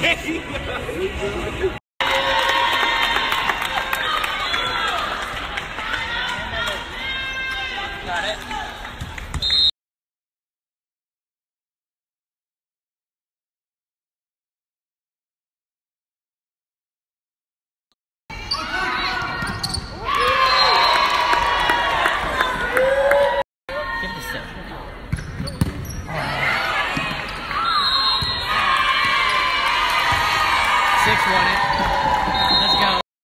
Got it. It won it.